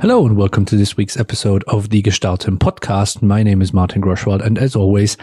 Hello and welcome to this week's episode of the Gestalten podcast. My name is Martin Groschwald and as always,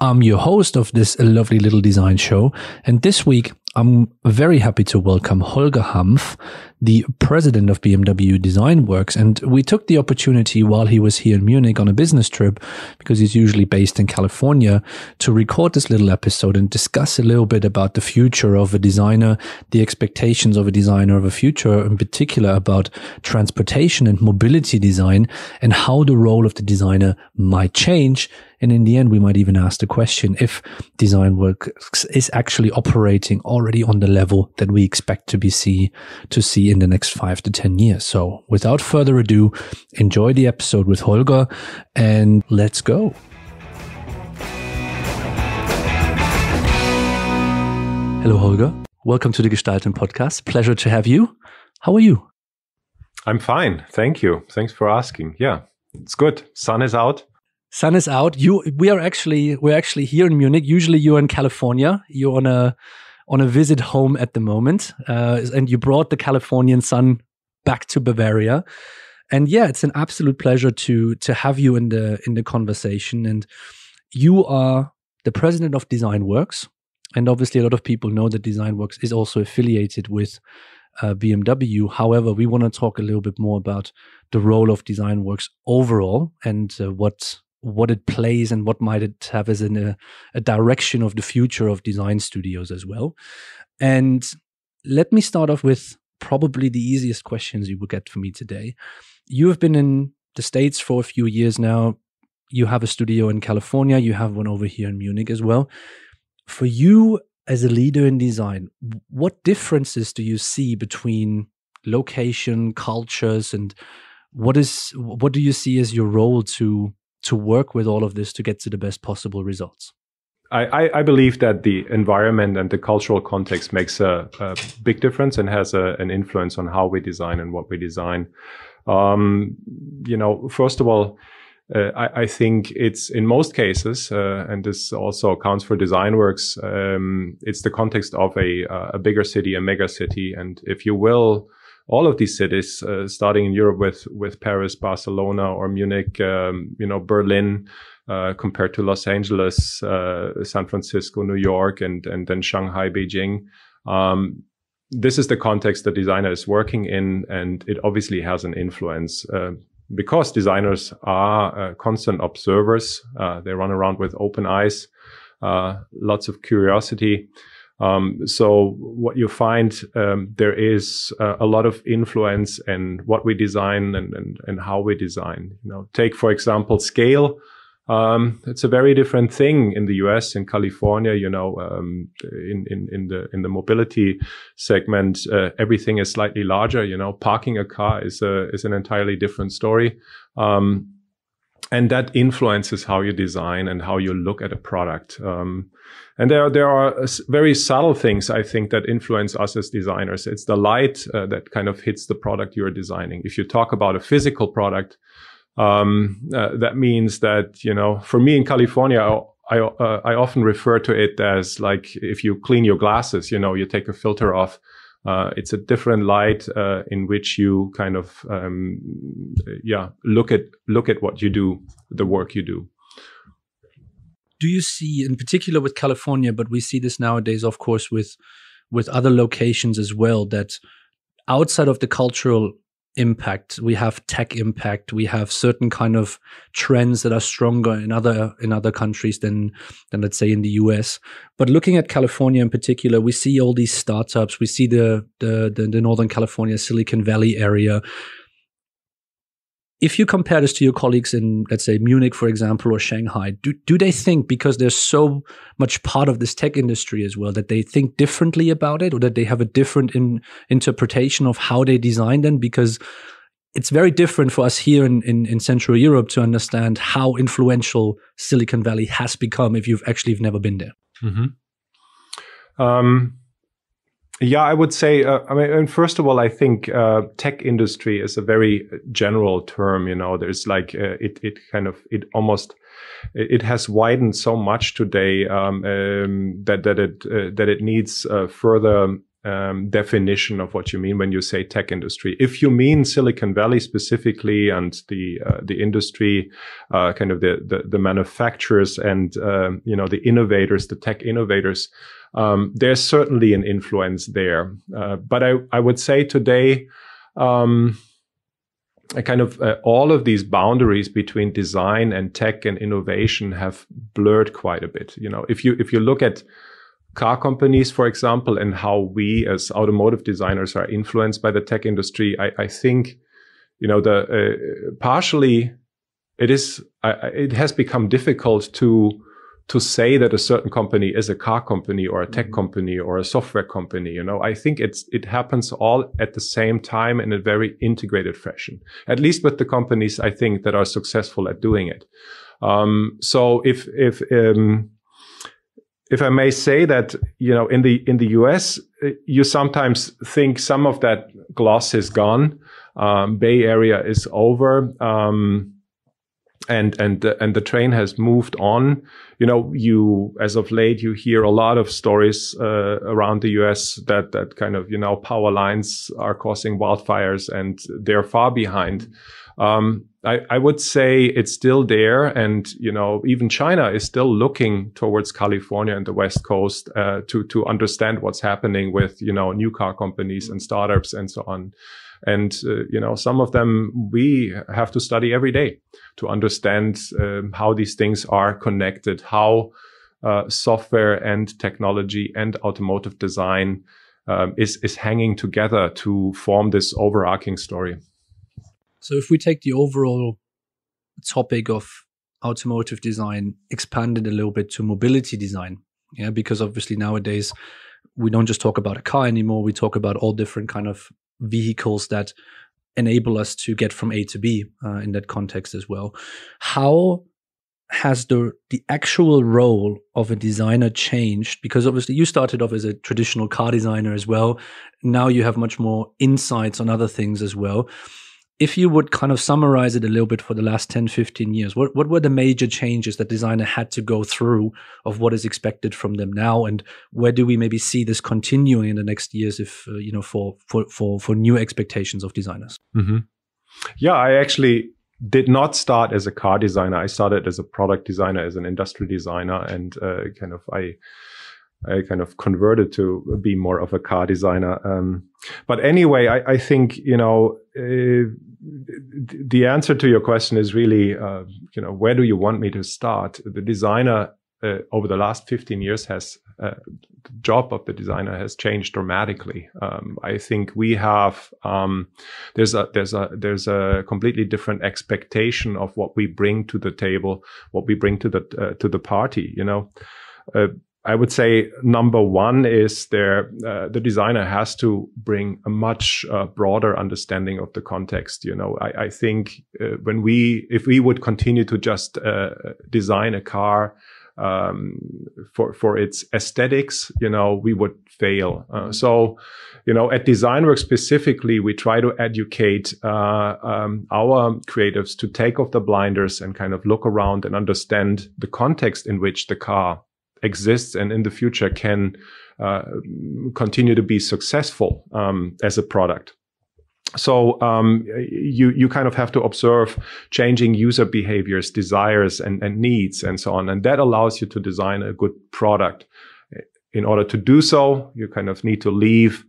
I'm your host of this lovely little design show. And this week, I'm very happy to welcome Holger Hampf, the president of BMW Design Works. And we took the opportunity while he was here in Munich on a business trip, because he's usually based in California, to record this little episode and discuss a little bit about the future of a designer, the expectations of a designer of a future, in particular about transportation and mobility design and how the role of the designer might change and in the end, we might even ask the question if design work is actually operating already on the level that we expect to be see to see in the next five to 10 years. So without further ado, enjoy the episode with Holger and let's go. Hello, Holger. Welcome to the Gestalten podcast. Pleasure to have you. How are you? I'm fine. Thank you. Thanks for asking. Yeah, it's good. Sun is out sun is out. You, we are actually, we're actually here in Munich. Usually you're in California. You're on a, on a visit home at the moment. Uh, and you brought the Californian sun back to Bavaria. And yeah, it's an absolute pleasure to, to have you in the, in the conversation. And you are the president of Design Works. And obviously a lot of people know that Design Works is also affiliated with uh, BMW. However, we want to talk a little bit more about the role of Design Works overall and uh, what what it plays and what might it have as in a, uh, a direction of the future of design studios as well. And let me start off with probably the easiest questions you will get for me today. You have been in the States for a few years now. You have a studio in California, you have one over here in Munich as well. For you as a leader in design, what differences do you see between location, cultures, and what is what do you see as your role to to work with all of this to get to the best possible results? I, I believe that the environment and the cultural context makes a, a big difference and has a, an influence on how we design and what we design. Um, you know, first of all, uh, I, I, think it's in most cases, uh, and this also accounts for design works. Um, it's the context of a, a bigger city, a mega city, and if you will, all of these cities, uh, starting in Europe with with Paris, Barcelona, or Munich, um, you know, Berlin, uh, compared to Los Angeles, uh, San Francisco, New York, and and then Shanghai, Beijing. Um, this is the context the designer is working in, and it obviously has an influence. Uh, because designers are uh, constant observers, uh, they run around with open eyes, lots of curiosity. Um, so what you find um, there is uh, a lot of influence in what we design and, and, and how we design. You know, take for example scale. Um, it's a very different thing in the U.S. in California. You know, um, in, in in the in the mobility segment, uh, everything is slightly larger. You know, parking a car is a is an entirely different story. Um, and that influences how you design and how you look at a product. Um, and there, there are very subtle things I think that influence us as designers. It's the light uh, that kind of hits the product you're designing. If you talk about a physical product, um, uh, that means that you know, for me in California, I uh, I often refer to it as like if you clean your glasses, you know, you take a filter off uh, it's a different light uh, in which you kind of um, yeah look at look at what you do the work you do. Do you see in particular with california but we see this nowadays of course with with other locations as well that outside of the cultural impact. We have tech impact. We have certain kind of trends that are stronger in other in other countries than than let's say in the US but looking at California in particular we see all these startups. We see the the the, the northern California Silicon Valley area if you compare this to your colleagues in, let's say, Munich, for example, or Shanghai, do, do they think because they're so much part of this tech industry as well that they think differently about it or that they have a different in, interpretation of how they design them? Because it's very different for us here in, in, in, Central Europe to understand how influential Silicon Valley has become if you've actually never been there. Mm-hmm. Um, yeah, I would say. Uh, I mean, first of all, I think uh, tech industry is a very general term. You know, there's like uh, it. It kind of it almost it has widened so much today um, um, that that it uh, that it needs uh, further um, definition of what you mean when you say tech industry. If you mean Silicon Valley specifically and the uh, the industry, uh, kind of the, the, the manufacturers and um, you know the innovators, the tech innovators, um, there's certainly an influence there. Uh, but I I would say today. Um, kind of uh, all of these boundaries between design and tech and innovation have blurred quite a bit. You know, if you if you look at car companies, for example, and how we as automotive designers are influenced by the tech industry, I, I think, you know, the uh, partially it is uh, it has become difficult to to say that a certain company is a car company or a tech mm-hmm. company or a software company. You know, I think it's it happens all at the same time in a very integrated fashion. At least with the companies I think that are successful at doing it. Um, so if if um, if I may say that, you know, in the in the US, uh, you sometimes think some of that gloss is gone. Um, Bay Area is over, um, and and and the train has moved on. You know, you as of late you hear a lot of stories uh, around the US that that kind of you know power lines are causing wildfires and they're far behind. Um, I, I, would say it's still there. And, you know, even China is still looking towards California and the West Coast, uh, to, to understand what's happening with, you know, new car companies and startups and so on. And, uh, you know, some of them we have to study every day to understand um, how these things are connected, how uh, software and technology and automotive design um, is, is hanging together to form this overarching story. So if we take the overall topic of automotive design, expanded a little bit to mobility design, yeah, because obviously nowadays we don't just talk about a car anymore. We talk about all different kind of vehicles that enable us to get from A to B uh, in that context as well. How has the the actual role of a designer changed? Because obviously you started off as a traditional car designer as well. Now you have much more insights on other things as well if you would kind of summarize it a little bit for the last 10 15 years what, what were the major changes that designer had to go through of what is expected from them now? And where do we maybe see this continuing in the next years if uh, you know for for for for new expectations of designers? Mm-hmm. yeah i actually did not start as a car designer. I started as a product designer as an industry designer and uh, kind of i I kind of converted to be more of a car designer. Um, but anyway, I, I, think you know uh, the answer to your question is really uh, you know where do you want me to start? The designer uh, over the last 15 years has uh, the job of the designer has changed dramatically. Um, I think we have um, there's a there's a there's a completely different expectation of what we bring to the table, what we bring to the uh, to the party. You know uh, I would say number one is there, uh, the designer has to bring a much uh, broader understanding of the context. You know, I, I think uh, when we, if we would continue to just uh, design a car um, for for its aesthetics, you know, we would fail. Uh, so, you know, at DesignWorks specifically, we try to educate uh, um, our creatives to take off the blinders and kind of look around and understand the context in which the car exists and in the future can uh, continue to be successful um, as a product. So um, you you kind of have to observe changing user behaviors, desires, and, and needs, and so on, and that allows you to design a good product. In order to do so, you kind of need to leave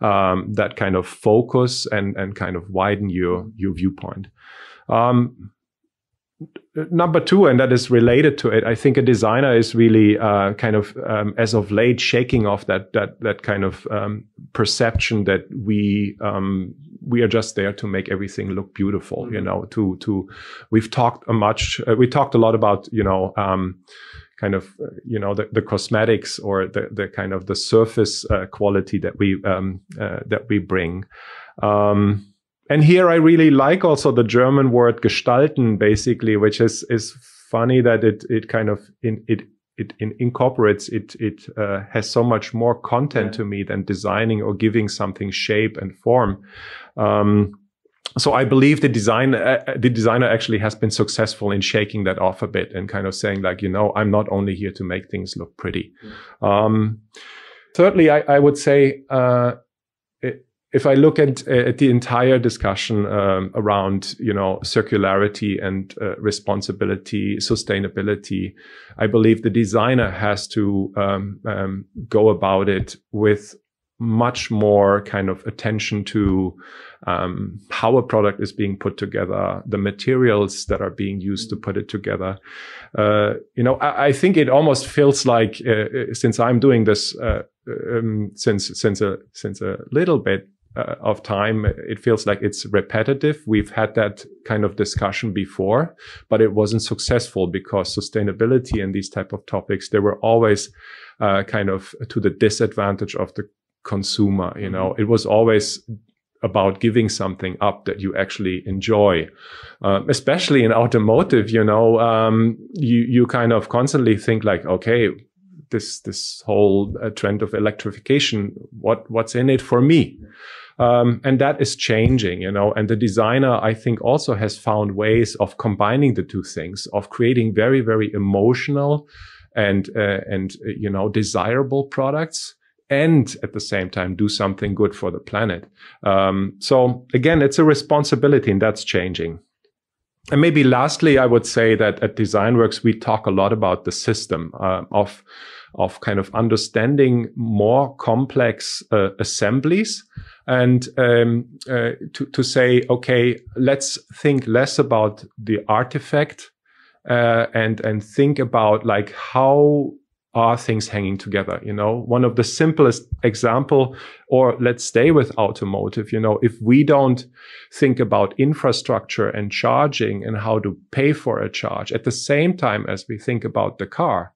um, that kind of focus and and kind of widen your your viewpoint. Um, number two, and that is related to it, I think a designer is really uh, kind of um, as of late shaking off that that that kind of um, perception that we um, we are just there to make everything look beautiful. Mm-hmm. You know, to to we've talked a much uh, we talked a lot about you know um, kind of uh, you know the, the cosmetics or the the kind of the surface uh, quality that we um, uh, that we bring. Um, and here I really like also the German word gestalten, basically, which is is funny that it it kind of in, it it in, incorporates it it uh, has so much more content yeah. to me than designing or giving something shape and form. Um, so I believe the design uh, the designer actually has been successful in shaking that off a bit and kind of saying like you know I'm not only here to make things look pretty. Um, thirdly, I, I would say uh, if I look at, at the entire discussion um, around, you know, circularity and uh, responsibility, sustainability, I believe the designer has to um, um, go about it with much more kind of attention to um, how a product is being put together, the materials that are being used to put it together. Uh, you know, I, I, think it almost feels like uh, since I'm doing this uh, um, since since a since a little bit, uh, of time, it feels like it's repetitive. We've had that kind of discussion before, but it wasn't successful because sustainability and these type of topics, they were always uh, kind of to the disadvantage of the consumer. You know, mm-hmm. it was always about giving something up that you actually enjoy. Um, especially in automotive, you know, um, you, you kind of constantly think like, okay, this, this whole uh, trend of electrification, what, what's in it for me? Um, and that is changing, you know, and the designer, I think also has found ways of combining the two things, of creating very, very emotional and, uh, and, uh, you know, desirable products and at the same time do something good for the planet. Um, so again, it's a responsibility and that's changing. And maybe lastly, I would say that at DesignWorks, we talk a lot about the system uh, of, of kind of understanding more complex uh, assemblies and um, uh, to, to say, okay, let's think less about the artifact uh, and and think about like how are things hanging together you know? One of the simplest example or let's stay with automotive you know? If we don't think about infrastructure and charging and how to pay for a charge at the same time as we think about the car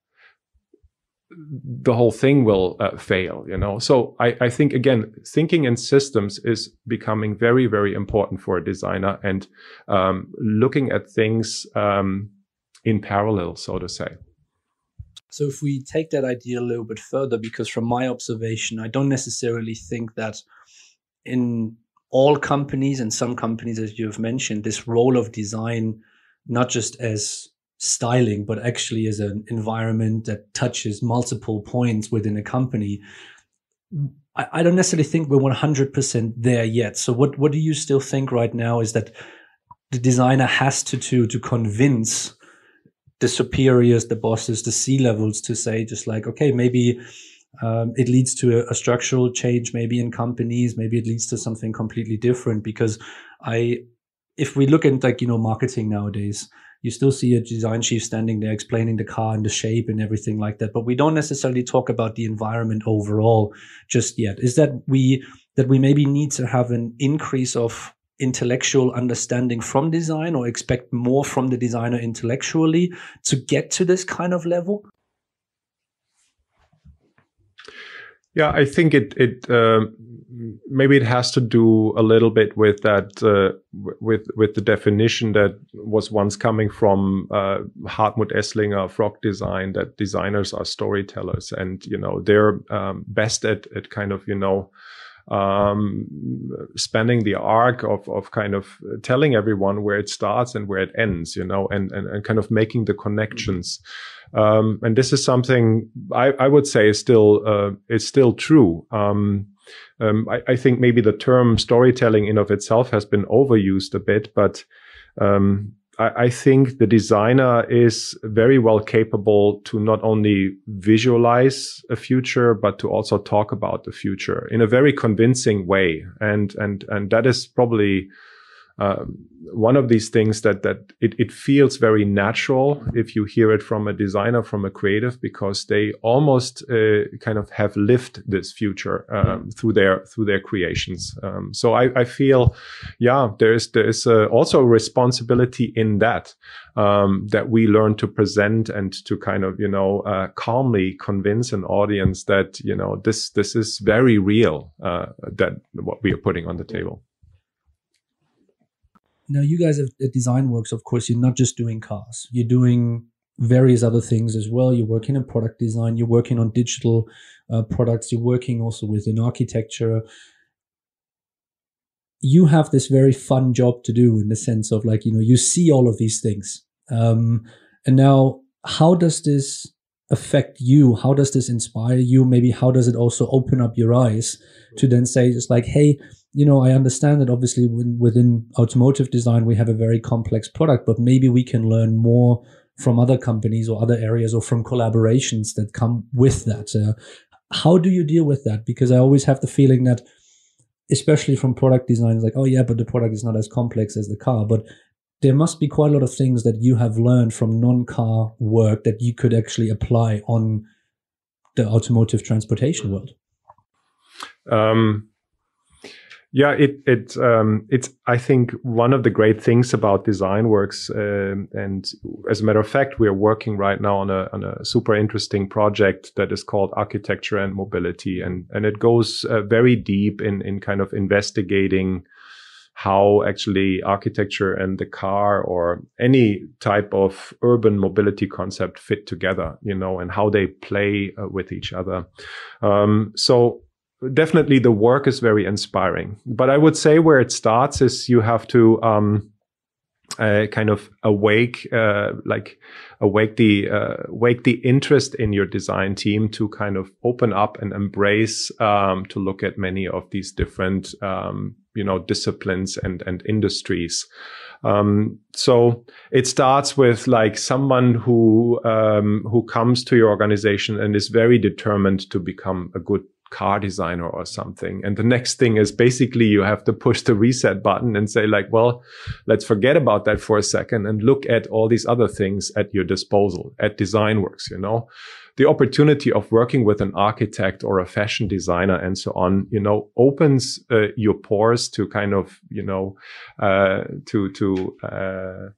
the whole thing will uh, fail you know? So I, I think again thinking in systems is becoming very very important for a designer and um, looking at things um, in parallel so to say. So if we take that idea a little bit further because from my observation i don't necessarily think that in all companies and some companies as you have mentioned this role of design not just as styling, but actually as an environment that touches multiple points within a company. I, I don't necessarily think we're 100% there yet. So what, what do you still think right now is that the designer has to, to, to convince the superiors, the bosses, the C levels to say just like, okay, maybe um, it leads to a, a, structural change, maybe in companies, maybe it leads to something completely different. Because I, if we look at like you know marketing nowadays, you still see a design chief standing there explaining the car and the shape and everything like that. But we don't necessarily talk about the environment overall just yet. Is that we that we maybe need to have an increase of intellectual understanding from design or expect more from the designer intellectually to get to this kind of level? Yeah, I think it it uh, maybe it has to do a little bit with that uh, with with the definition that was once coming from uh, Hartmut Esslinger frog design that designers are storytellers and you know they're um, best at at kind of you know um, spanning the arc of, of kind of telling everyone where it starts and where it ends, you know, and, and, and kind of making the connections. Um, and this is something I, I would say is still, uh, is still true. Um, um, I, I, think maybe the term storytelling in of itself has been overused a bit, but um, I, I, think the designer is very well capable to not only visualize a future, but to also talk about the future in a very convincing way. And and and that is probably um, one of these things that that it, it feels very natural if you hear it from a designer from a creative because they almost uh, kind of have lived this future um, through their through their creations. Um, so I, I, feel yeah there is there is uh, also a responsibility in that um, that we learn to present and to kind of you know uh, calmly convince an audience that you know this this is very real uh, that what we are putting on the table now you guys at, Design Works, of course, you're not just doing cars. You're doing various other things as well. You're working in product design. You're working on digital uh, products. You're working also within architecture. You have this very fun job to do in the sense of like you know you see all of these things. Um, and now, how does this affect you? How does this inspire you? Maybe how does it also open up your eyes to then say just like, hey, you know, I understand that obviously within automotive design, we have a very complex product, but maybe we can learn more from other companies or other areas or from collaborations that come with that. Uh, how do you deal with that? Because I always have the feeling that, especially from product design, like, oh yeah, but the product is not as complex as the car. But there must be quite a lot of things that you have learned from non-car work that you could actually apply on the automotive transportation world. Um, yeah, it it um, it's I think one of the great things about DesignWorks, um, and as a matter of fact, we are working right now on a on a super interesting project that is called Architecture and Mobility, and and it goes uh, very deep in in kind of investigating how actually architecture and the car or any type of urban mobility concept fit together, you know, and how they play uh, with each other. Um, so definitely the work is very inspiring. But I would say where it starts is you have to um, uh, kind of awake, uh, like awake the uh, wake the interest in your design team to kind of open up and embrace um, to look at many of these different um, you know disciplines and and industries. Um, so it starts with like someone who um, who comes to your organization and is very determined to become a good car designer or something. And the next thing is basically you have to push the reset button and say like, well, let's forget about that for a second and look at all these other things at your disposal at DesignWorks, you know, the opportunity of working with an architect or a fashion designer and so on, you know, opens uh, your pores to kind of, you know, uh, to, to, uh,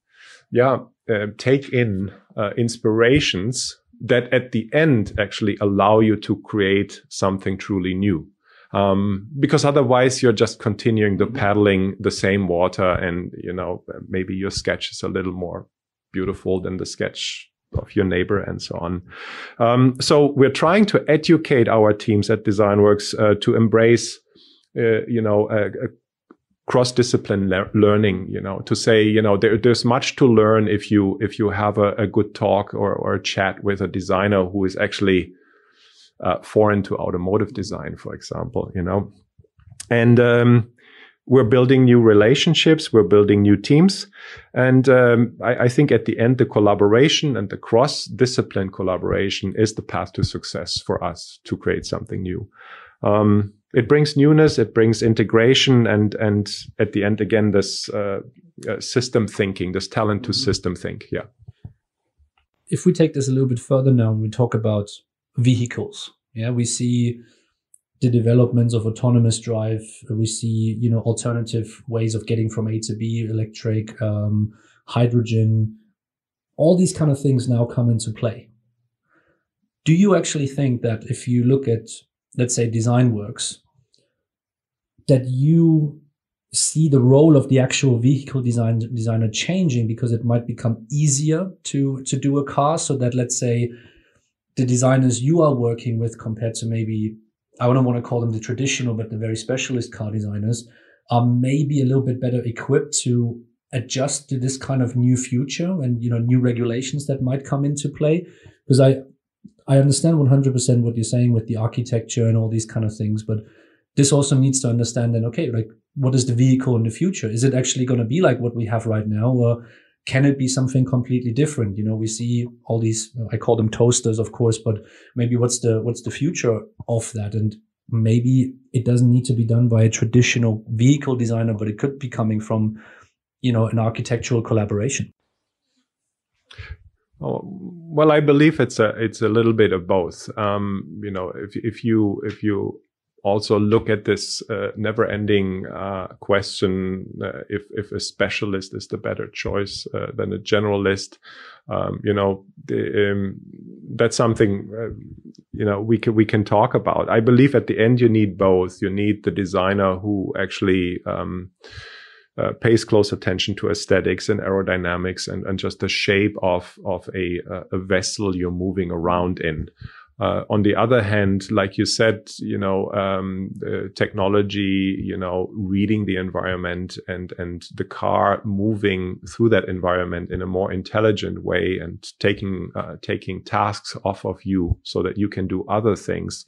yeah, uh, take in uh, inspirations that at the end actually allow you to create something truly new. Um, because otherwise you're just continuing the paddling the same water and, you know, maybe your sketch is a little more beautiful than the sketch of your neighbor and so on. Um, so we're trying to educate our teams at DesignWorks uh, to embrace, uh, you know, a, a cross discipline le- learning you know to say you know there, there's much to learn if you if you have a, a good talk or, or a chat with a designer who is actually uh, foreign to automotive design for example you know. And um, we're building new relationships we're building new teams and um, I, I, think at the end the collaboration and the cross discipline collaboration is the path to success for us to create something new. Um, it brings newness, it brings integration, and and at the end again this uh, uh, system thinking, this talent to mm-hmm. system think. Yeah. If we take this a little bit further now, and we talk about vehicles. Yeah, we see the developments of autonomous drive. We see you know alternative ways of getting from A to B, electric, um, hydrogen. All these kind of things now come into play. Do you actually think that if you look at let's say design works that you see the role of the actual vehicle design designer changing because it might become easier to to do a car so that let's say the designers you are working with compared to maybe I don't want to call them the traditional but the very specialist car designers are maybe a little bit better equipped to adjust to this kind of new future and you know new regulations that might come into play. Because I I understand 100% what you're saying with the architecture and all these kind of things, but this also needs to understand then, okay, like what is the vehicle in the future? Is it actually going to be like what we have right now? Or can it be something completely different? You know, we see all these, I call them toasters, of course, but maybe what's the, what's the future of that? And maybe it doesn't need to be done by a traditional vehicle designer, but it could be coming from, you know, an architectural collaboration. Oh, well, I believe it's a it's a little bit of both. Um, you know, if if you if you also look at this uh, never-ending uh, question uh, if if a specialist is the better choice uh, than a generalist, um, you know, the, um, that's something uh, you know we can we can talk about. I believe at the end you need both. You need the designer who actually um, uh, pays close attention to aesthetics and aerodynamics and, and just the shape of of a, a vessel you're moving around in. Uh, on the other hand, like you said, you know, um, technology, you know, reading the environment and and the car moving through that environment in a more intelligent way and taking uh, taking tasks off of you so that you can do other things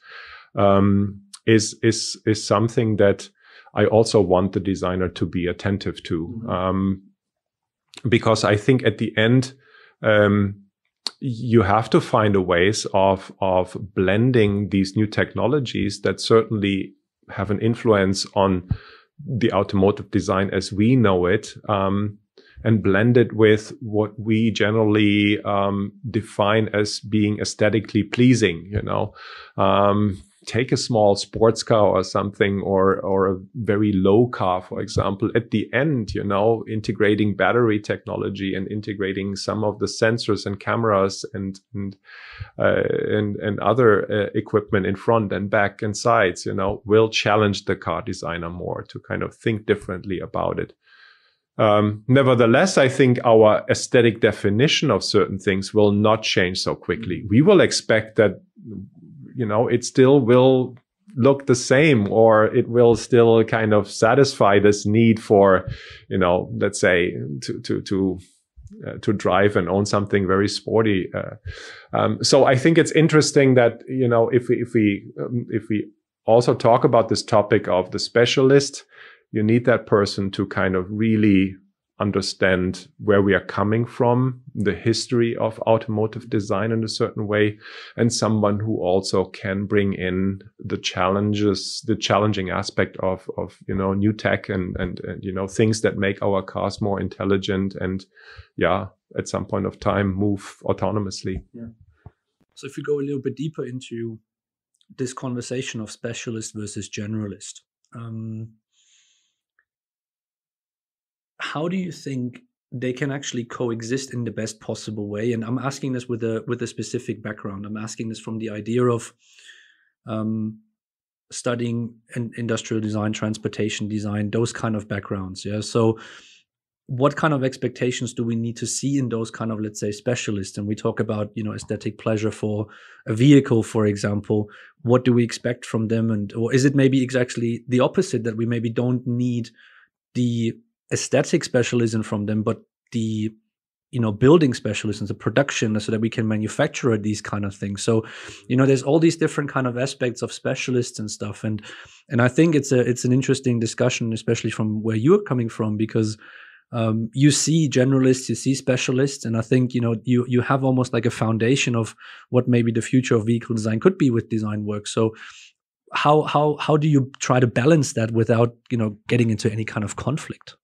um, is is is something that I also want the designer to be attentive to, mm-hmm. um, because I think at the end. Um, you have to find a ways of of blending these new technologies that certainly have an influence on the automotive design as we know it um, and blend it with what we generally um, define as being aesthetically pleasing you know um, take a small sports car or something or or a very low car for example at the end you know integrating battery technology and integrating some of the sensors and cameras and and uh, and, and other uh, equipment in front and back and sides you know will challenge the car designer more to kind of think differently about it um, nevertheless, I think our aesthetic definition of certain things will not change so quickly. We will expect that you know, it still will look the same or it will still kind of satisfy this need for, you know, let's say to, to, to, uh, to drive and own something very sporty. Uh, um, so I think it's interesting that, you know, if we, if we, um, if we also talk about this topic of the specialist, you need that person to kind of really understand where we are coming from, the history of automotive design in a certain way, and someone who also can bring in the challenges, the challenging aspect of, of, you know, new tech and, and, and, you know, things that make our cars more intelligent and, yeah, at some point of time move autonomously. Yeah. So if we go a little bit deeper into this conversation of specialist versus generalist, um, how do you think they can actually coexist in the best possible way? And i'm asking this with a with a specific background. I'm asking this from the idea of um, studying in industrial design transportation design those kind of backgrounds yeah? So what kind of expectations do we need to see in those kind of let's say specialists? And we talk about you know aesthetic pleasure for a vehicle for example. What do we expect from them? And or is it maybe exactly the opposite that we maybe don't need the aesthetic specialism from them, but the you know building specialism the production so that we can manufacture these kind of things. So you know there's all these different kind of aspects of specialists and stuff and and i think it's a it's an interesting discussion especially from where you're coming from because um, you see generalists you see specialists and i think you know you you have almost like a foundation of what maybe the future of vehicle design could be with design work. So how how how do you try to balance that without you know getting into any kind of conflict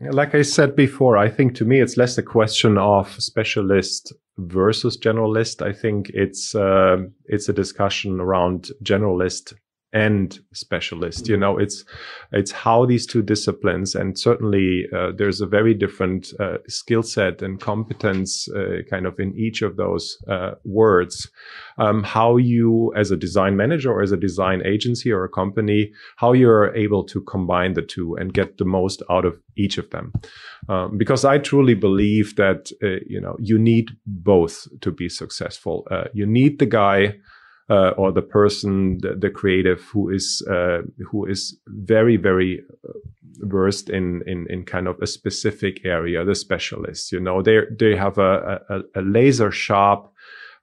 like I said before, I think to me it's less a question of specialist versus generalist. I think it's uh, it's a discussion around generalist and specialist. You know, it's it's how these two disciplines, and certainly uh, there's a very different uh, skill set and competence uh, kind of in each of those uh, words. Um, how you, as a design manager or as a design agency or a company, how you're able to combine the two and get the most out of each of them. Um, because I truly believe that uh, you know you need both to be successful. Uh, you need the guy uh, or the person, the, the creative who is uh, who is very very uh, versed in, in in kind of a specific area, the specialist. You know, they they have a, a, a laser sharp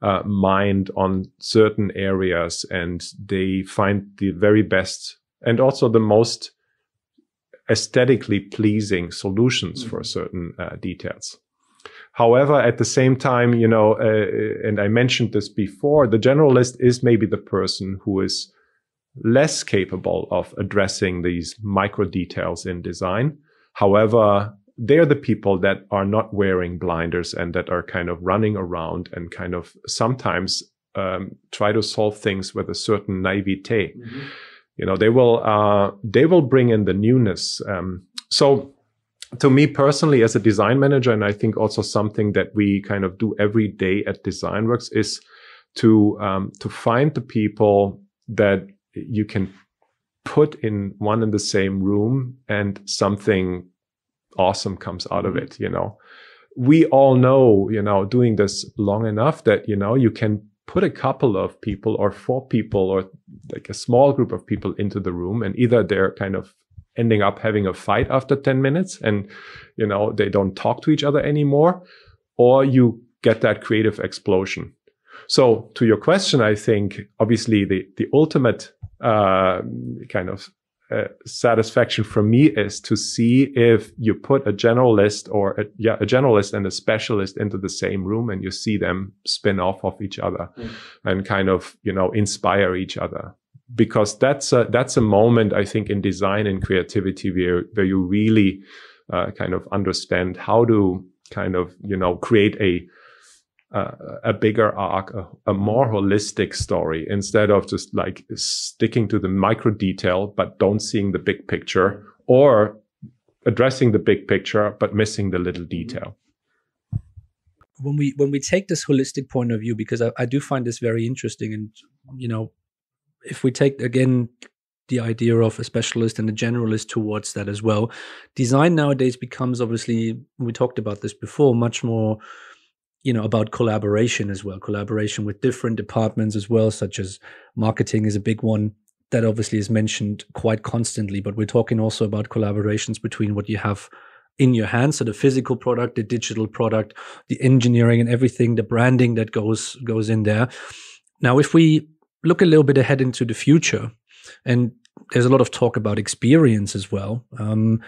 uh, mind on certain areas, and they find the very best and also the most aesthetically pleasing solutions mm-hmm. for certain uh, details. However, at the same time, you know, uh, and I mentioned this before, the generalist is maybe the person who is less capable of addressing these micro details in design. However, they're the people that are not wearing blinders and that are kind of running around and kind of sometimes um, try to solve things with a certain naivete. Mm-hmm. You know, they will uh, they will bring in the newness. Um, so to me personally as a design manager and i think also something that we kind of do every day at designworks is to um, to find the people that you can put in one in the same room and something awesome comes out of mm-hmm. it you know we all know you know doing this long enough that you know you can put a couple of people or four people or like a small group of people into the room and either they're kind of ending up having a fight after 10 minutes and you know they don't talk to each other anymore or you get that creative explosion so to your question i think obviously the the ultimate uh, kind of uh, satisfaction for me is to see if you put a generalist or a, yeah a generalist and a specialist into the same room and you see them spin off of each other mm. and kind of you know inspire each other because that's a that's a moment I think in design and creativity where where you really uh, kind of understand how to kind of you know create a uh, a bigger arc, a, a, more holistic story instead of just like sticking to the micro detail, but don't seeing the big picture or addressing the big picture, but missing the little detail. When we, when we take this holistic point of view, because I, I do find this very interesting and, you know, if we take again the idea of a specialist and a generalist towards that as well, design nowadays becomes obviously, we talked about this before, much more you know about collaboration as well collaboration with different departments as well such as marketing is a big one that obviously is mentioned quite constantly but we're talking also about collaborations between what you have in your hands so the physical product the digital product the engineering and everything the branding that goes goes in there. Now if we look a little bit ahead into the future and there's a lot of talk about experience as well. Um,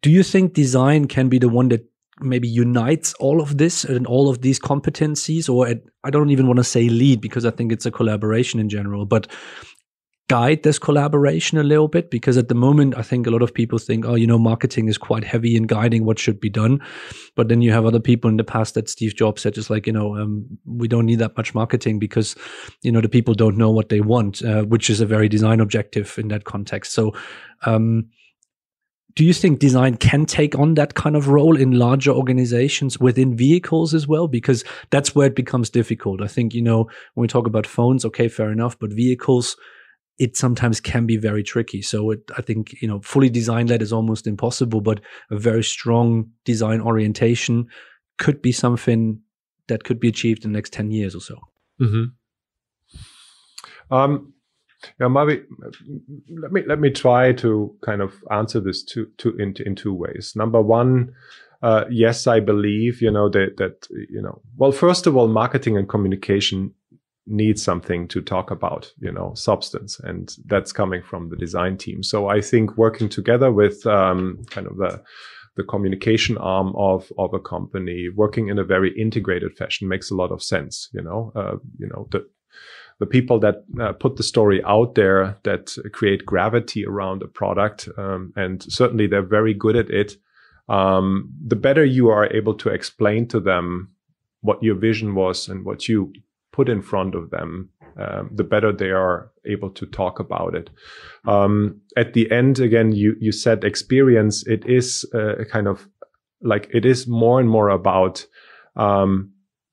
do you think design can be the one that maybe unites all of this and all of these competencies or i don't even want to say lead because i think it's a collaboration in general but guide this collaboration a little bit? Because at the moment i think a lot of people think oh you know marketing is quite heavy in guiding what should be done. But then you have other people in the past that steve jobs said just like you know um, we don't need that much marketing because you know the people don't know what they want uh, which is a very design objective in that context. So um, do you think design can take on that kind of role in larger organizations within vehicles as well? Because that's where it becomes difficult. I think you know when we talk about phones okay fair enough but vehicles it sometimes can be very tricky so it, i think you know fully design led is almost impossible but a very strong design orientation could be something that could be achieved in the next 10 years or so mm-hmm. um, yeah, maybe let me let me try to kind of answer this two, two in, in two ways. Number one, uh, yes, I believe you know that that you know. Well, first of all, marketing and communication need something to talk about, you know, substance, and that's coming from the design team. So I think working together with um, kind of the the communication arm of of a company, working in a very integrated fashion makes a lot of sense. You know, uh, you know the the people that uh, put the story out there that create gravity around a product um, and certainly they're very good at it um, the better you are able to explain to them what your vision was and what you put in front of them um, the better they are able to talk about it. Um, at the end again you you said experience. It is uh, kind of like it is more and more about um,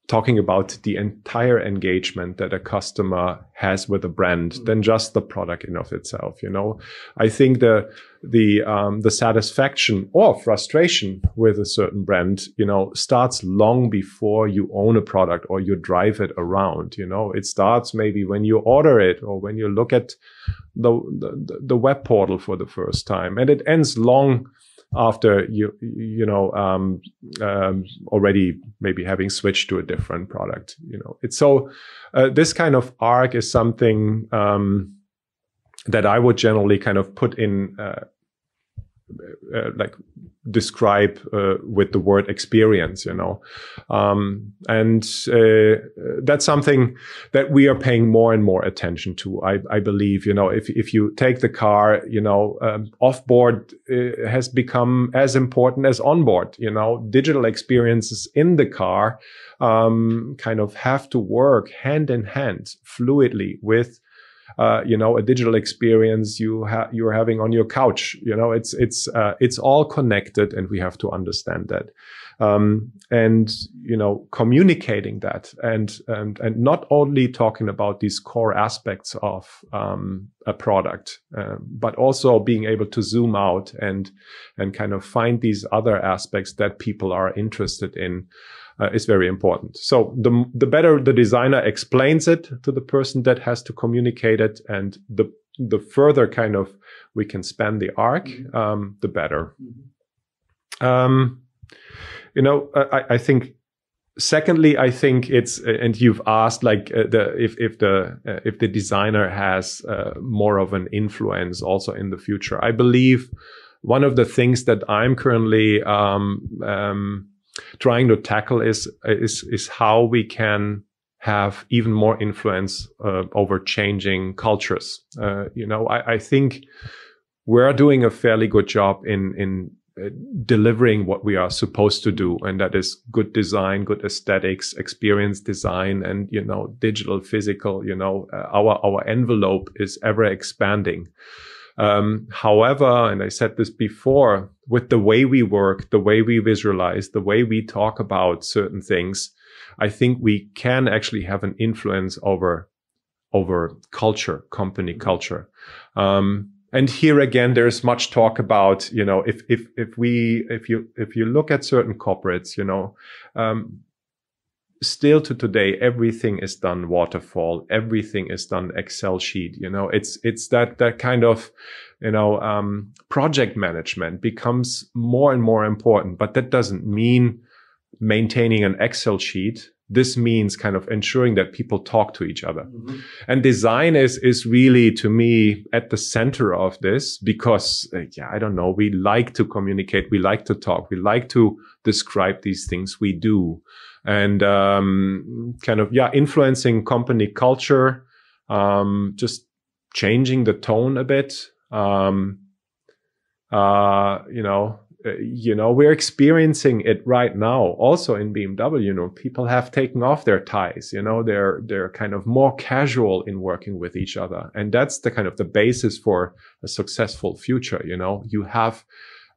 talking about the entire engagement that a customer has with a brand mm-hmm. than just the product in of itself you know i think the the um, the satisfaction or frustration with a certain brand you know starts long before you own a product or you drive it around you know it starts maybe when you order it or when you look at the the, the web portal for the first time and it ends long after you you know um, um, already maybe having switched to a different product. You know, it's so uh, this kind of arc is something um, that I would generally kind of put in. Uh, uh, like describe uh, with the word experience, you know. Um, and uh, that's something that we are paying more and more attention to. I, I believe, you know, if, if you take the car, you know, um, offboard uh, has become as important as onboard, you know, digital experiences in the car um, kind of have to work hand in hand fluidly with uh, you know, a digital experience you ha- you're having on your couch. You know, it's it's uh, it's all connected, and we have to understand that. Um, and you know, communicating that, and and and not only talking about these core aspects of um, a product, uh, but also being able to zoom out and and kind of find these other aspects that people are interested in. Uh, is very important. So the the better the designer explains it to the person that has to communicate it, and the the further kind of we can span the arc, mm-hmm. um, the better. Mm-hmm. Um, you know, I, I think secondly i think it's and you've asked like uh, the if if the uh, if the designer has uh, more of an influence also in the future i believe one of the things that i'm currently um, um, trying to tackle is is is how we can have even more influence uh, over changing cultures. Uh, you know, I, I, think we're doing a fairly good job in in uh, delivering what we are supposed to do, and that is good design, good aesthetics, experience design, and you know, digital, physical. You know, uh, our our envelope is ever expanding. Um, however, and I said this before, with the way we work, the way we visualize, the way we talk about certain things, I think we can actually have an influence over over culture, company culture. Um, and here again, there's much talk about, you know, if, if, if we, if you, if you look at certain corporates, you know, um, still to today, everything is done waterfall. Everything is done Excel sheet. You know, it's, it's that, that kind of, you know, um, project management becomes more and more important, but that doesn't mean maintaining an Excel sheet. This means kind of ensuring that people talk to each other. Mm-hmm. And design is, is really to me at the center of this because, uh, yeah, I don't know. We like to communicate. We like to talk. We like to describe these things we do and um, kind of yeah influencing company culture um, just changing the tone a bit um, uh, you know uh, you know we're experiencing it right now also in bmw you know people have taken off their ties you know they're they're kind of more casual in working with each other. And that's the kind of the basis for a successful future you know. You have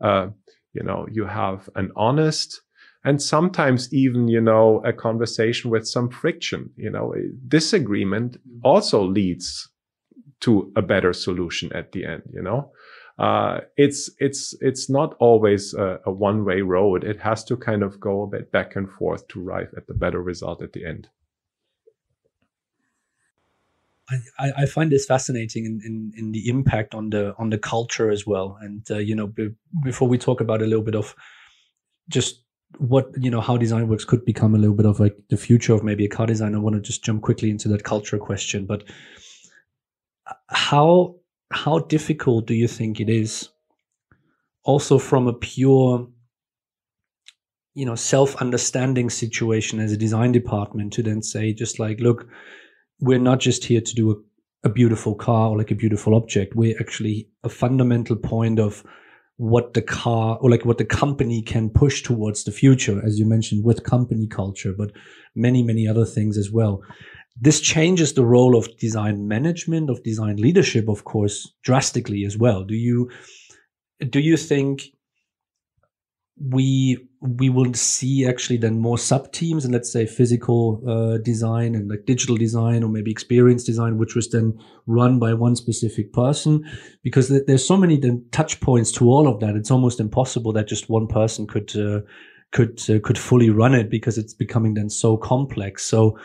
uh, you know you have an honest and sometimes even you know a conversation with some friction you know. Disagreement also leads to a better solution at the end you know? Uh, it's it's it's not always a, a one way road. It has to kind of go a bit back and forth to arrive at the better result at the end. I, I find this fascinating in, in, in, the impact on the on the culture as well. And uh, you know, b- before we talk about a little bit of just what you know how DesignWorks could become a little bit of like the future of maybe a car design i want to just jump quickly into that culture question. But how how difficult do you think it is also from a pure you know self understanding situation as a design department to then say just like look we're not just here to do a, a beautiful car or like a beautiful object we're actually a fundamental point of what the car or like what the company can push towards the future, as you mentioned, with company culture, but many, many other things as well. This changes the role of design management, of design leadership, of course, drastically as well. Do you, do you think we we will see actually then more sub teams and let's say physical uh, design and like digital design or maybe experience design which was then run by one specific person? Because th- there's so many then touch points to all of that. It's almost impossible that just one person could uh, could uh, could fully run it because it's becoming then so complex. So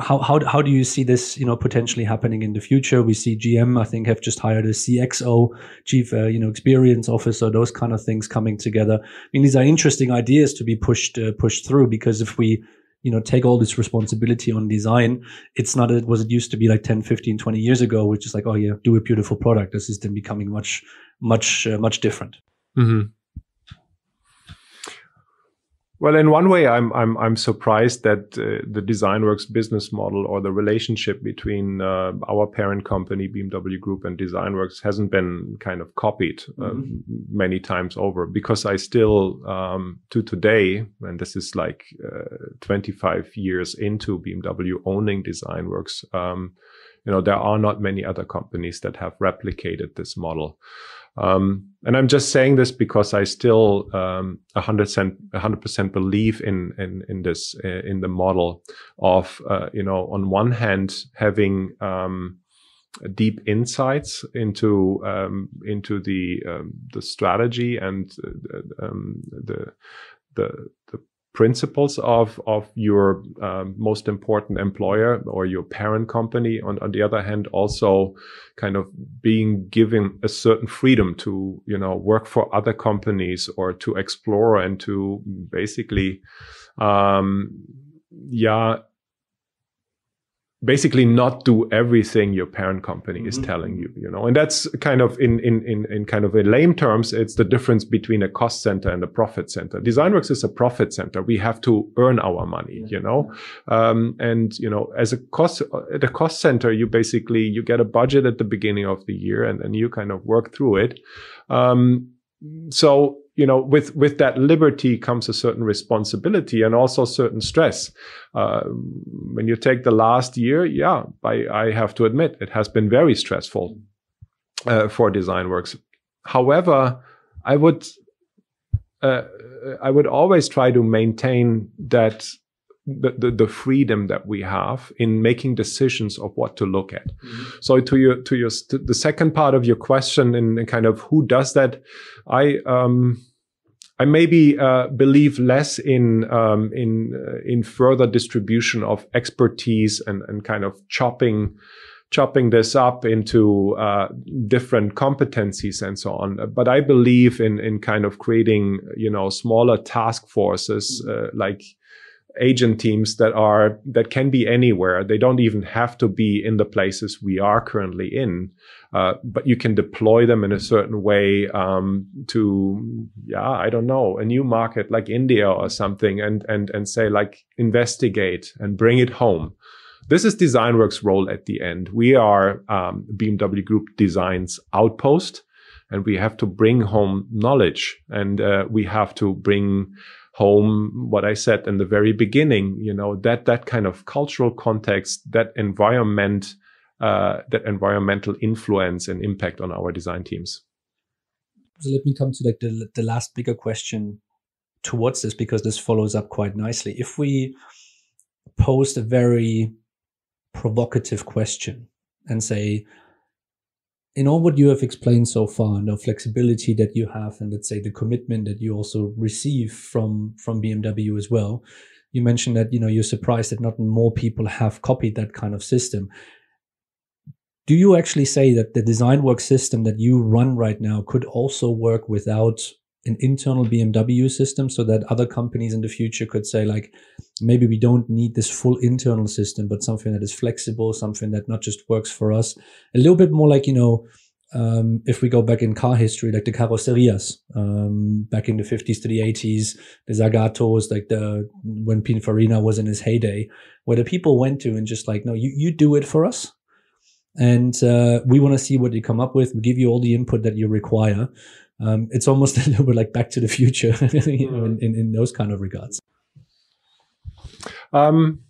how how how do you see this you know potentially happening in the future? We see gm i think have just hired a cxo chief uh, you know experience officer those kind of things coming together. I mean these are interesting ideas to be pushed uh, pushed through because if we you know take all this responsibility on design it's not it was it used to be like 10 15 20 years ago which is like oh yeah do a beautiful product. This is then becoming much much uh, much different. Mm-hmm. Well, in one way, I'm I'm I'm surprised that uh, the DesignWorks business model or the relationship between uh, our parent company BMW Group and DesignWorks hasn't been kind of copied uh, mm-hmm. many times over. Because I still, um, to today, and this is like uh, 25 years into BMW owning DesignWorks, um, you know, there are not many other companies that have replicated this model. Um, and I'm just saying this because I still um, 100%, 100% believe in, in, in this, uh, in the model of, uh, you know, on one hand, having, um, deep insights into, um, into the, um, the strategy and uh, um, the, the, the principles of of your um, most important employer or your parent company. On, on the other hand, also kind of being given a certain freedom to you know work for other companies or to explore and to basically um, yeah basically not do everything your parent company mm-hmm. is telling you you know? And that's kind of in, in in in kind of in lame terms it's the difference between a cost center and a profit center. Designworks is a profit center. We have to earn our money you know? Um, and you know as a cost at a cost center you basically you get a budget at the beginning of the year and then you kind of work through it. Um, so you know, with with that liberty comes a certain responsibility and also certain stress. Uh, when you take the last year, yeah, I, I have to admit it has been very stressful uh, for DesignWorks. However, I would uh, I would always try to maintain that the, the, the, freedom that we have in making decisions of what to look at. Mm-hmm. So to your to your to the second part of your question and kind of who does that, I um I maybe uh, believe less in um, in uh, in further distribution of expertise and and kind of chopping chopping this up into uh, different competencies and so on. But I believe in in kind of creating you know smaller task forces uh, like agent teams that are that can be anywhere. They don't even have to be in the places we are currently in, uh, but you can deploy them in a certain way um, to, yeah, I don't know, a new market like India or something, and and and say like investigate and bring it home. This is DesignWorks' role at the end. We are um, BMW Group Design's outpost, and we have to bring home knowledge, and uh, we have to bring home what i said in the very beginning you know that that kind of cultural context that environment uh, that environmental influence and impact on our design teams. So let me come to like the, the last bigger question towards this because this follows up quite nicely. If we post a very provocative question and say in all what you have explained so far and the flexibility that you have and let's say the commitment that you also receive from from BMW as well you mentioned that you know you're surprised that not more people have copied that kind of system. Do you actually say that the design work system that you run right now could also work without an internal BMW system so that other companies in the future could say like maybe we don't need this full internal system but something that is flexible something that not just works for us. A little bit more like you know um, if we go back in car history like the carrocerias um, back in the 50s to the 80s the zagatos like the when Pininfarina was in his heyday where the people went to and just like no you, you do it for us. And uh, we want to see what you come up with. We give you all the input that you require um, it's almost a little bit like Back to the Future, you know, in, in, in, those kind of regards. Um,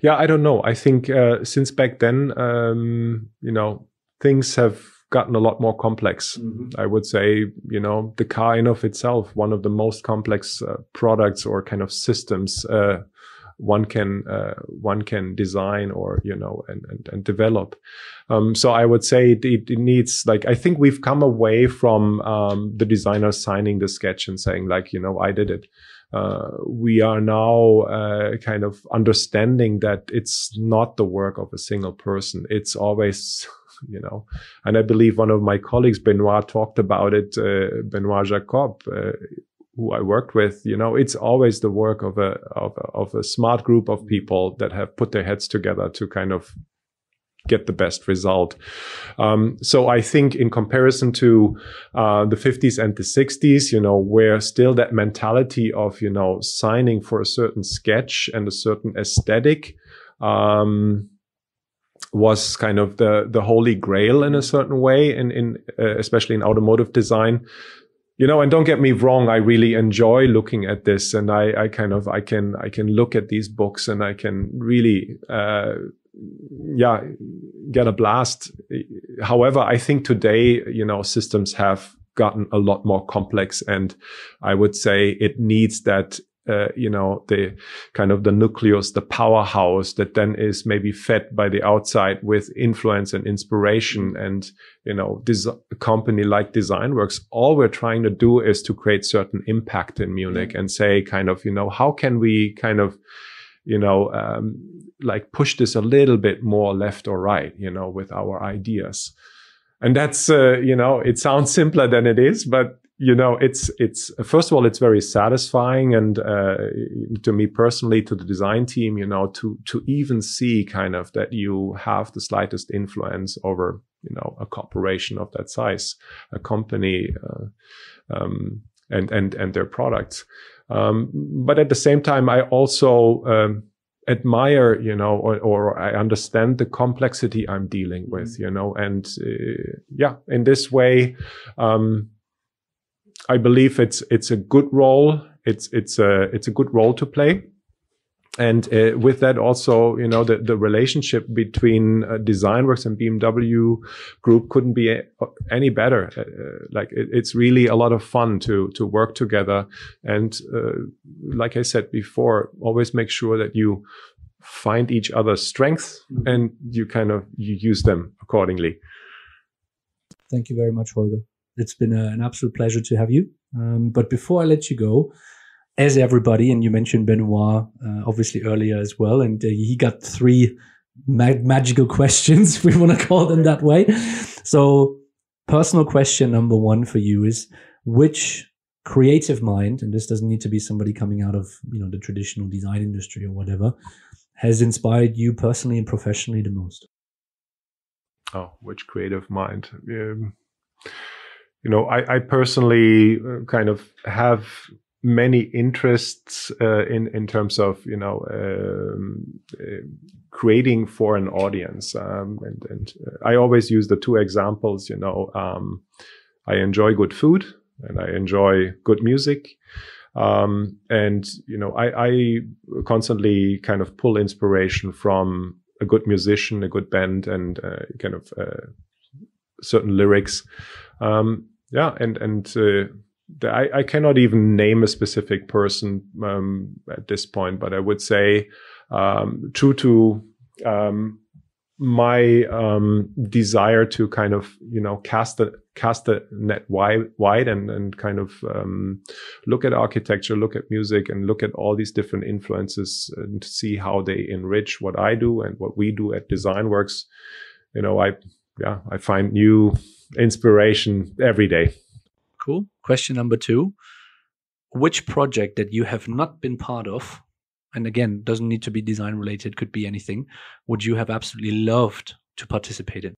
yeah, I don't know. I think uh, since back then, um, you know, things have gotten a lot more complex. Mm-hmm. I would say, you know, the car in of itself, one of the most complex uh, products or kind of systems uh, one can uh, one can design or you know and and, and develop. Um, so I would say it, it, needs like I think we've come away from um, the designer signing the sketch and saying like you know I did it. Uh, we are now uh, kind of understanding that it's not the work of a single person. It's always you know. And I believe one of my colleagues, Benoit, talked about it. Uh, Benoit Jacob, uh, who I worked with, you know, it's always the work of a, of a, of a smart group of people that have put their heads together to kind of get the best result. Um, so I think in comparison to uh, the 50s and the 60s, you know, where still that mentality of, you know, signing for a certain sketch and a certain aesthetic, um, was kind of the the holy grail in a certain way in in uh, especially in automotive design you know, and don't get me wrong, I really enjoy looking at this and I, I kind of, I can, I can look at these books and I can really, uh, yeah, get a blast. However, I think today, you know, systems have gotten a lot more complex and I would say it needs that uh, you know, the kind of the nucleus, the powerhouse that then is maybe fed by the outside with influence and inspiration. And, you know, this company like Designworks, all we're trying to do is to create certain impact in Munich mm-hmm. and say kind of, you know, how can we kind of, you know, um, like push this a little bit more left or right, you know, with our ideas. And that's, uh, you know, it sounds simpler than it is, but you know, it's it's first of all, it's very satisfying, and uh, to me personally, to the design team, you know, to to even see kind of that you have the slightest influence over, you know, a corporation of that size, a company, uh, um, and and and their products. Um, but at the same time, I also um, admire, you know, or, or, I understand the complexity I'm dealing with, mm-hmm. you know, and uh, yeah, in this way, um, I believe it's it's a good role. It's it's a it's a good role to play. And uh, with that, also, you know, the, the relationship between uh, DesignWorks and BMW Group couldn't be uh, any better. Uh, uh, like it, it's really a lot of fun to to work together. And uh, like I said before, always make sure that you find each other's strengths and you kind of you use them accordingly. Thank you very much, Holger it's been a, an absolute pleasure to have you. Um, but before I let you go, as everybody, and you mentioned Benoit uh, obviously earlier as well, and uh, he got three magical questions, if we want to call them that way. So, personal question number one for you is which creative mind, and this doesn't need to be somebody coming out of you know the traditional design industry or whatever, has inspired you personally and professionally the most? Oh, which creative mind? Um, you know, I, I personally uh, kind of have many interests uh, in in terms of you know um, uh, creating for an audience, um, and and uh, I always use the two examples. You know, um, I enjoy good food and I enjoy good music. Um, and you know, I, I constantly kind of pull inspiration from a good musician, a good band, and uh, kind of uh, certain lyrics. Um, yeah, and and uh, the, I, I cannot even name a specific person um, at this point, but I would say um, true to um, my um, desire to kind of you know cast the cast the net wide, wide and and kind of um, look at architecture, look at music, and look at all these different influences and see how they enrich what I do and what we do at Design Works. You know, I yeah, I find new inspiration every day. Cool. Question number two Which project that you have not been part of, and again, doesn't need to be design related, could be anything, would you have absolutely loved to participate in?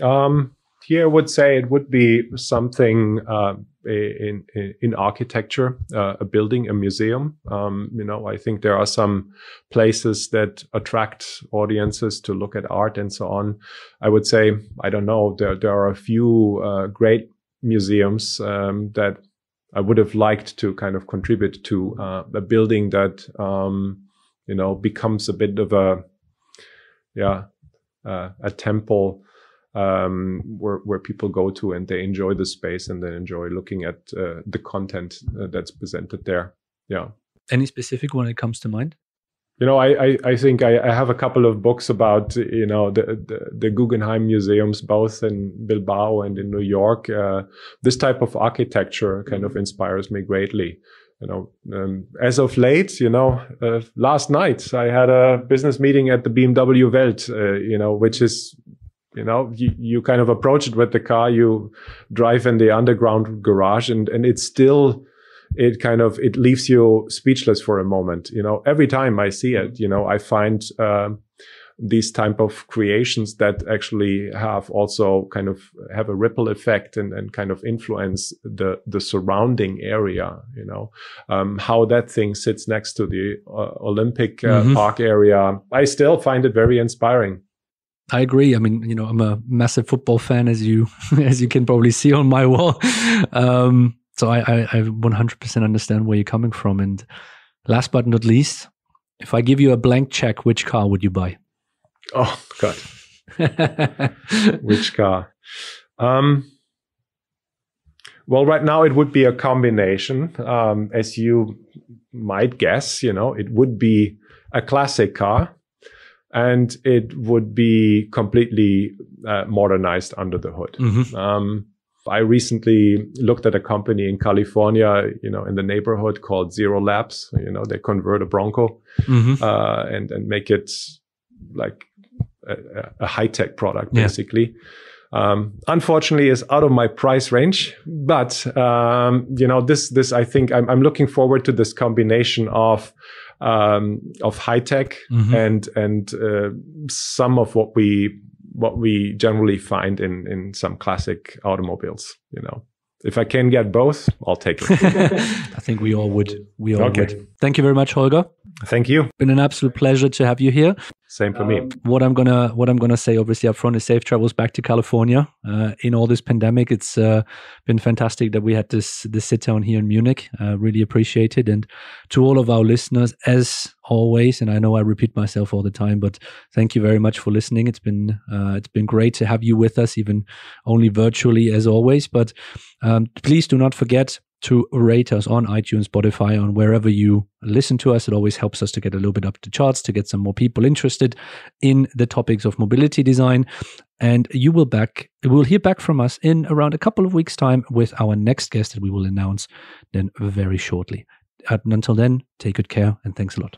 Um, here I would say it would be something uh, in, in, architecture, uh, a building, a museum. Um, you know, I think there are some places that attract audiences to look at art and so on. I would say, I don't know, there there are a few uh, great museums um, that I would have liked to kind of contribute to uh, a building that um, you know becomes a bit of a yeah uh, a temple um, where where people go to and they enjoy the space and they enjoy looking at uh, the content uh, that's presented there. Yeah. Any specific one that comes to mind? You know, I I, I think I, I, have a couple of books about you know the, the, the Guggenheim museums both in Bilbao and in New York. Uh, this type of architecture kind of inspires me greatly you know, um, as of late, you know, uh, last night I had a business meeting at the BMW Welt, uh, you know, which is you know you, you kind of approach it with the car you drive in the underground garage and and it's still it kind of it leaves you speechless for a moment you know. Every time i see it you know i find uh, these type of creations that actually have also kind of have a ripple effect and, and kind of influence the the surrounding area you know. Um, how that thing sits next to the uh, olympic uh, mm-hmm. park area i still find it very inspiring I agree. I mean, you know, I'm a massive football fan, as you as you can probably see on my wall. Um, so I, I, I 100% understand where you're coming from. And last but not least, if I give you a blank check, which car would you buy? Oh God, which car? Um, Well, right now it would be a combination. Um, as you might guess, you know, it would be a classic car and it would be completely uh, modernized under the hood. Mm-hmm. Um, I recently looked at a company in California, you know, in the neighborhood called Zero Labs. You know, they convert a Bronco mm-hmm. uh, and and make it like a, a high tech product, basically. Yeah. Um, unfortunately, is out of my price range, but um, you know, this this I think I'm, I'm looking forward to this combination of um, of high tech mm-hmm. and and uh, some of what we what we generally find in in some classic automobiles. You know, if I can get both, I'll take it. I think we all would. We all okay. would. Thank you very much, Holger. Thank you. Been an absolute pleasure to have you here. Same for um, me. What I'm gonna what I'm gonna say, obviously, up front is safe travels back to California. Uh, in all this pandemic, it's uh, been fantastic that we had this this sit down here in Munich. Uh, really appreciate it, and to all of our listeners, as always, and I know I repeat myself all the time, but thank you very much for listening. It's been uh, it's been great to have you with us, even only virtually as always. But um, please do not forget to rate us on iTunes, Spotify, on wherever you listen to us. It always helps us to get a little bit up the charts, to get some more people interested in the topics of mobility design. And you will back will hear back from us in around a couple of weeks' time with our next guest that we will announce then very shortly. And until then, take good care and thanks a lot.